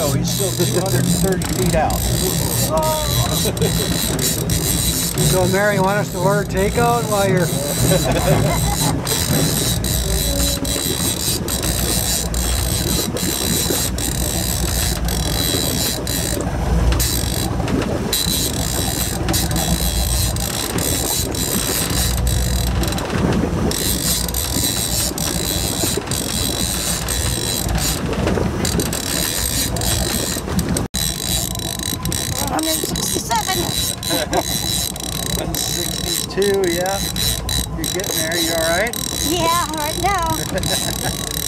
go. He's still 230 feet out. So Mary, you want us to order takeout while you're... 162, yeah. You're getting there. You all right? Yeah, right now.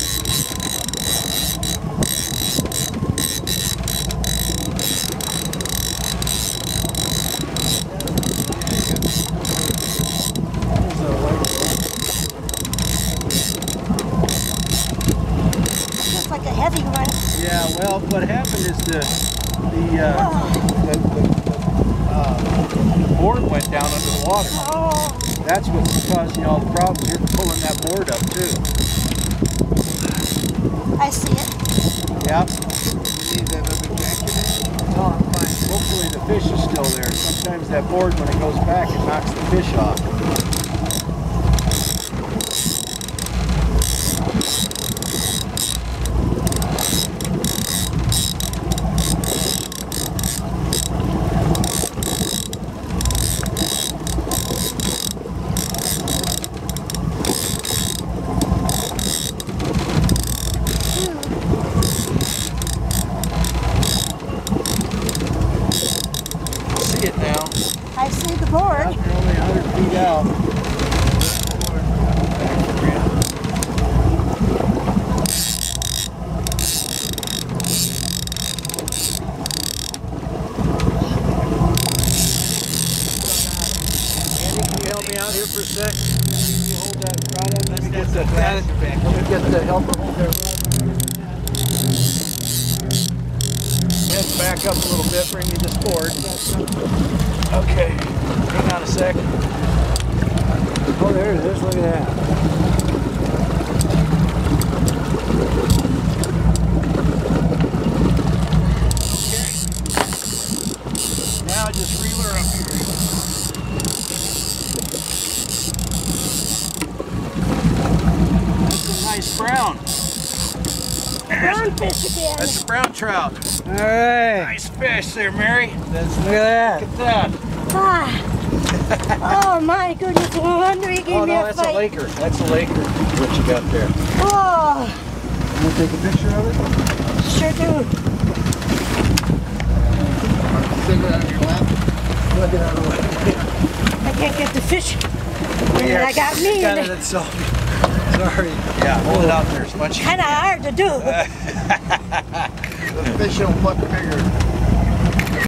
Looks like a heavy one. Yeah. Well, what happened is the the, uh, Oh, the, the, board went down under the water. oh, That's what's causing all the problems. You're pulling that board up too. I see it. Yep. need that other jacket No, I'm fine. Hopefully the fish is still there. Sometimes that board, when it goes back, it knocks the fish off. See it now. I see the board. You're only 100 feet out. Can you help me out here for a sec? Can you hold that rod up? Let me get the, let me get the helper back up a little bit, bring me this board. Okay, hang on a sec. Oh, there it is. Look at that. Now just reel her up here. Nice brown. Brown fish again. That's a brown trout. All right. Nice fish there, Mary. That's, Look at that. look at that. Ah. oh my goodness, no wonder he gave Oh me no, a that's a. Laker. That's a Laker. What you got there? Oh, You want to take a picture of it? sure do. Sit it on your lap. Look it out of the way. I can't get the fish. And then I got me. Got it itself. Sorry. Yeah, hold it out there as much kind of hard to do. The fish will look bigger.